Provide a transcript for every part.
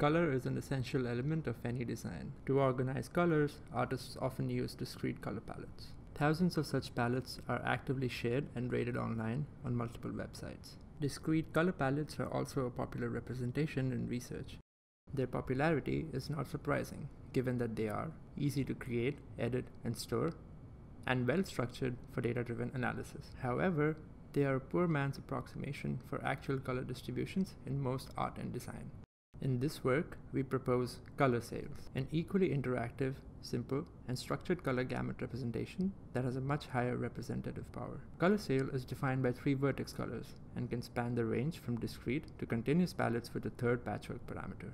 Color is an essential element of any design. To organize colors, artists often use discrete color palettes. Thousands of such palettes are actively shared and rated online on multiple websites. Discrete color palettes are also a popular representation in research. Their popularity is not surprising, given that they are easy to create, edit, and store, and well structured for data driven analysis. However, they are a poor man's approximation for actual color distributions in most art and design. In this work, we propose color sails, an equally interactive, simple, and structured color gamut representation that has a much higher representative power. Color sail is defined by three vertex colors and can span the range from discrete to continuous palettes with a third patchwork parameter.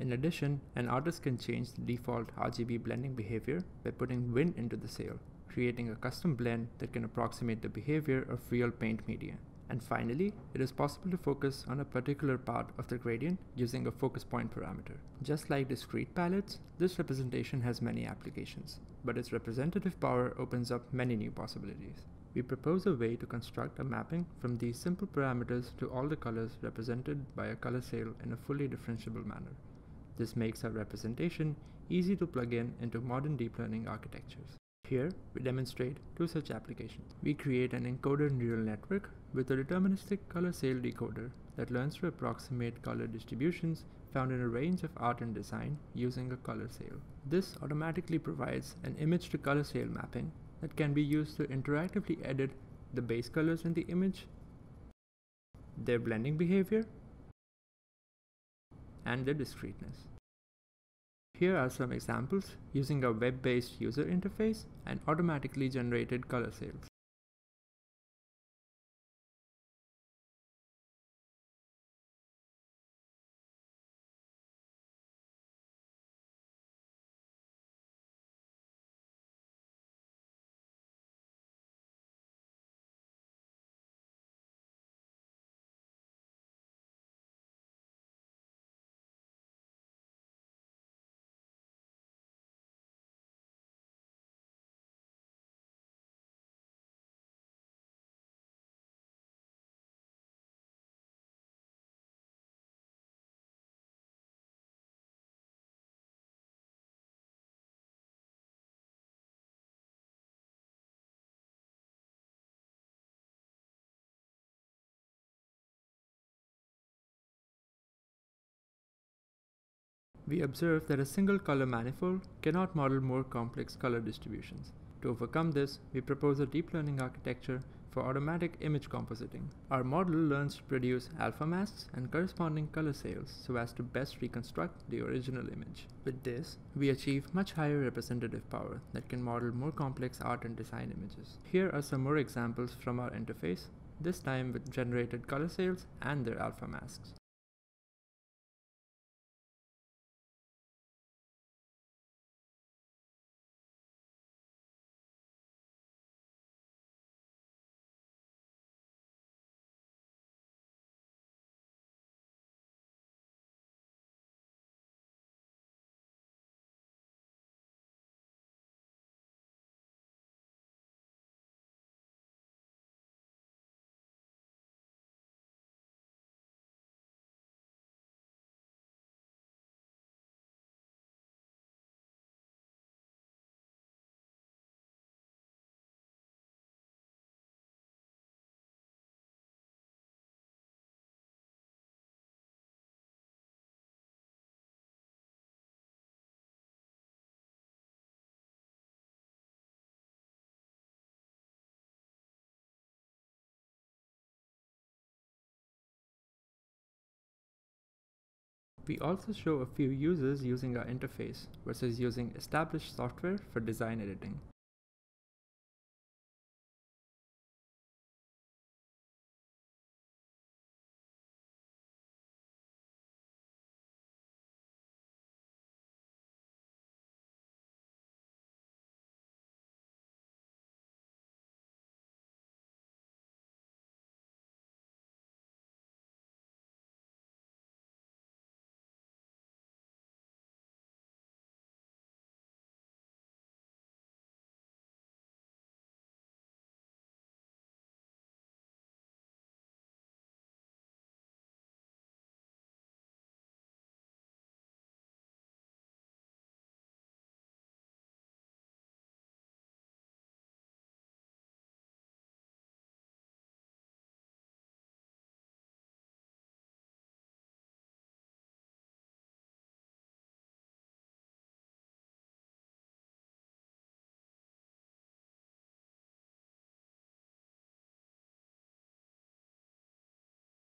In addition, an artist can change the default RGB blending behavior by putting wind into the sail, creating a custom blend that can approximate the behavior of real paint media. And finally, it is possible to focus on a particular part of the gradient using a focus point parameter. Just like discrete palettes, this representation has many applications, but its representative power opens up many new possibilities. We propose a way to construct a mapping from these simple parameters to all the colors represented by a color sail in a fully differentiable manner. This makes our representation easy to plug in into modern deep learning architectures. Here, we demonstrate two such applications. We create an encoded neural network with a deterministic color sail decoder that learns to approximate color distributions found in a range of art and design using a color sail. This automatically provides an image to color sail mapping that can be used to interactively edit the base colors in the image, their blending behavior, and their discreteness. Here are some examples using a web-based user interface and automatically generated color sails. We observe that a single color manifold cannot model more complex color distributions. To overcome this, we propose a deep learning architecture for automatic image compositing. Our model learns to produce alpha masks and corresponding color sails so as to best reconstruct the original image. With this, we achieve much higher representative power that can model more complex art and design images. Here are some more examples from our interface, this time with generated color sails and their alpha masks. We also show a few users using our interface versus using established software for design editing.